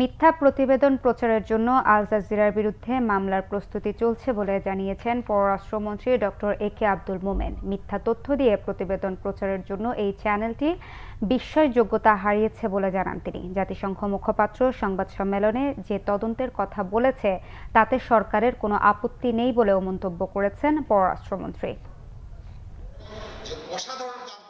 মিথ্যা প্রতিবেদন প্রচারের জন্য আল জাজিরার বিরুদ্ধে মামলার প্রস্তুতি চলছে বলে জানিয়েছেন পররাষ্ট্রমন্ত্রী ডক্টর এ কে আব্দুল মোমেন। মিথ্যা তথ্য দিয়ে প্রতিবেদন প্রচারের জন্য এই চ্যানেলটি বিশ্বাসযোগ্যতা হারিয়েছে বলে জানান তিনি। জাতিসংঘ মুখপাত্র সংবাদ সম্মেলনে যে তদন্তের কথা বলেছে, তাতে সরকারের কোনো আপত্তি নেই বলেও মন্তব্য করেছেন পররাষ্ট্রমন্ত্রী।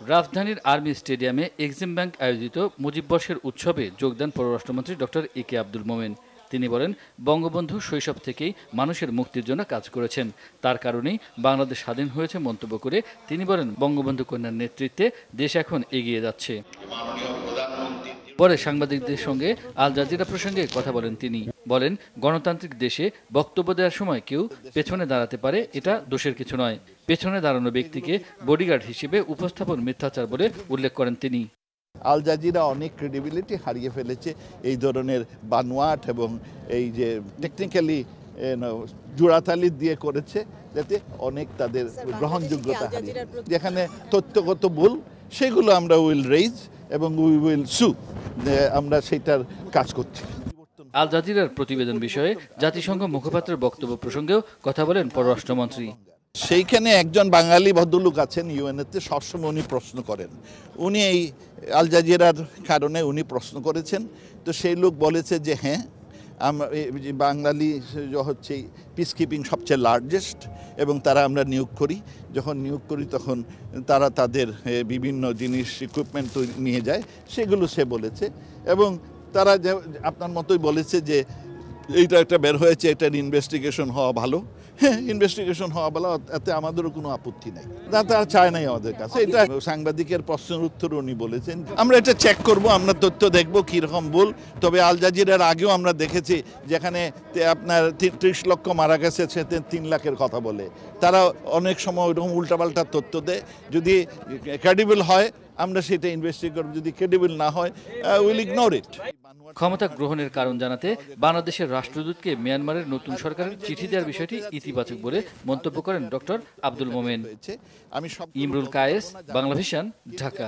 রাজধানীর আর্মি স্টেডিয়ামে এক্সিম ব্যাংক আয়োজিত মুজিব বর্ষের উৎসবে যোগদান পররাষ্ট্রমন্ত্রী ডক্টর এ কে আব্দুল মোমেন। তিনি বলেন, বঙ্গবন্ধু শৈশব থেকেই মানুষের মুক্তির জন্য কাজ করেছেন। তার কারণেই বাংলাদেশ স্বাধীন হয়েছে মন্তব্য করে তিনি বলেন, বঙ্গবন্ধু কন্যার নেতৃত্বে দেশ এখন এগিয়ে যাচ্ছে। পরে সাংবাদিকদের সঙ্গে আল জাজিরা প্রসঙ্গে কথা বলেন তিনি। বলেন গণতান্ত্রিক দেশে বক্তব্য দেওয়ার সময় কেউ পেছনে দাঁড়াতে পারে এটা দোষের কিছু নয়। পেছনে দাঁড়ানো ব্যক্তিকে বডিগার্ড হিসেবে উপস্থাপন মিথ্যাচার বলে উল্লেখ করেন তিনি। আল জাজিরা অনেক ক্রেডিবিলিটি হারিয়ে ফেলেছে এই ধরনের বানোয়াট এবং এই যে টেকনিক্যালি জোড়াতালি দিয়ে করেছে যাতে অনেক তাদের গ্রহণযোগ্যতা হারিয়ে যেখানে তথ্যগত ভুল সেগুলো আমরা উইল রেইজ এবং উই উইল সু আমরা সেটার কাজ করছি। আল জাজিরার প্রতিবেদন বিষয়ে জাতিসংঘ মুখপাত্রের বক্তব্য প্রসঙ্গেও কথা বলেন পররাষ্ট্রমন্ত্রী। সেইখানে একজন বাঙালি ভদ্রলোক আছেন ইউএনএতে সবসময় উনি প্রশ্ন করেন। উনি এই আল জাজিরার কারণে উনি প্রশ্ন করেছেন। তো সেই লোক বলেছে যে হ্যাঁ আমরা বাঙালি হচ্ছে পিস কিপিং সবচেয়ে লার্জেস্ট এবং তারা আমরা নিয়োগ করি। যখন নিয়োগ করি তখন তারা তাদের বিভিন্ন জিনিস ইকুইপমেন্ট নিয়ে যায়, সেগুলো সে বলেছে। এবং তারা যে, আপনার মতোই বলেছে যে, এইটা একটা বের হয়েছে, এটার ইনভেস্টিগেশন হওয়া ভালো। ইনভেস্টিগেশন হওয়া ভালো এতে আমাদেরও কোনো আপত্তি নেই। না তারা চায় নাই আমাদের কাছে। এটা সাংবাদিকের প্রশ্নের উত্তর উনি বলেছেন। আমরা এটা চেক করব আমরা তথ্য দেখব কীরকম বল তবে আল জাজিরার আগেও আমরা দেখেছি যেখানে আপনার ত্রিশ লক্ষ মারা গেছে সে তিন লাখের কথা বলে। তারা অনেক সময় ওইরকম উল্টাপাল্টা তথ্য দেয়। যদি ক্রেডিবল হয় আমরা সেটা ইনভেস্টিগেট করব। যদি ক্রেডিবল না হয় উইল ইগনোর ইট ক্ষমতা গ্রহণের কারণ জানাতে বাংলাদেশের রাষ্ট্রদূতকে মিয়ানমারের নতুন সরকারের চিঠি দেওয়ার বিষয়টি ইতিবাচক বলে মন্তব্য করেন ডক্টর আব্দুল মোমেন। ইমরুল কায়েস বাংলাভিশন ঢাকা।